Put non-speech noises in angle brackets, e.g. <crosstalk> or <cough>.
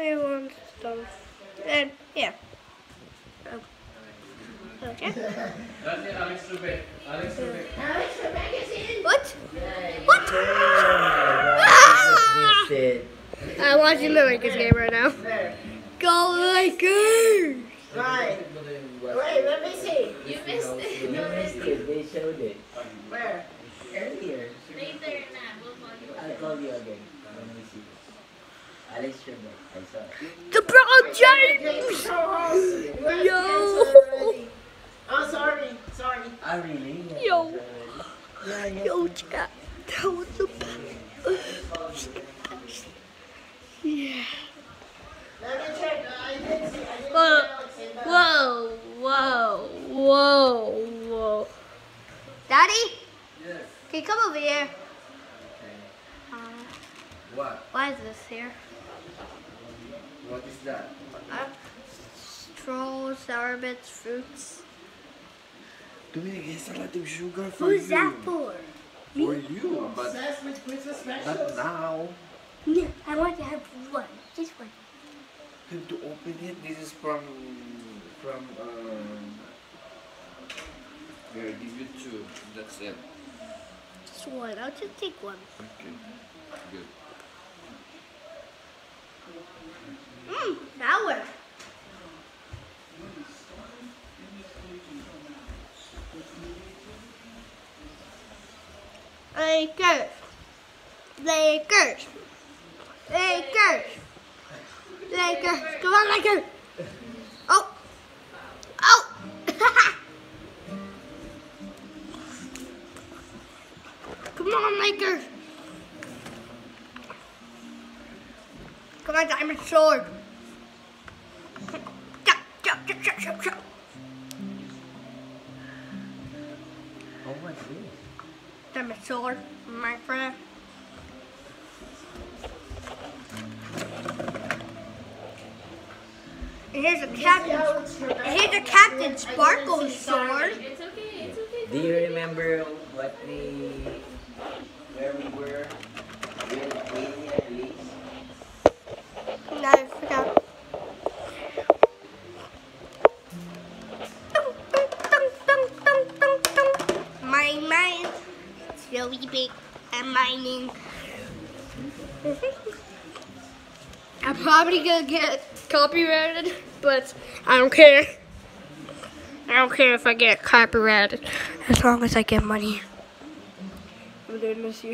I want stuff. And yeah. Um, Okay. That's it, Alex Rubek. Alex Rubek. Alex in. What? What? Ah! Missed it. I'm watching the Lakers game right now. Go Lakers! Right. Wait, let me see. You missed it. You missed it. They showed it Where? earlier. Later na, we'll call you. I'll call you again. Let me see. LeBron James James! co-host. You guys Yo. canceled already. Oh, sorry. Sorry. Ah, really? Yo. Yeah, yeah. Yo, chat. That was the best. Yeah. Let me check. I didn't see. I didn't Whoa. see Alex in the- Whoa, whoa, whoa, whoa. Daddy, Yes. can you come over here? Okay. Uh, What? why is this here? What is that? Uh, straws, sour bits, fruits. Dominic, it's a lot of sugar for Who's you. that for? For you, but Obsessed with Christmas not now. No, I want to have one. Just one. You have to open it. This is from from um. Here, give you two. That's it. Just one. I'll just take one. Okay. Good. Mmm, sour. Lakers. Lakers. Lakers. Lakers. Come on, Lakers. Oh. Oh. <laughs> Come on, Lakers. Come on, Diamond Sword. Oh, what's this? Sword, my friend. And here's a captain. Here's a Captain Sparkle sword. Do you remember what we, where we were? It's really big. I'm mining. I'm probably gonna get copyrighted, but I don't care. I don't care if I get copyrighted as long as I get money. I'm doing this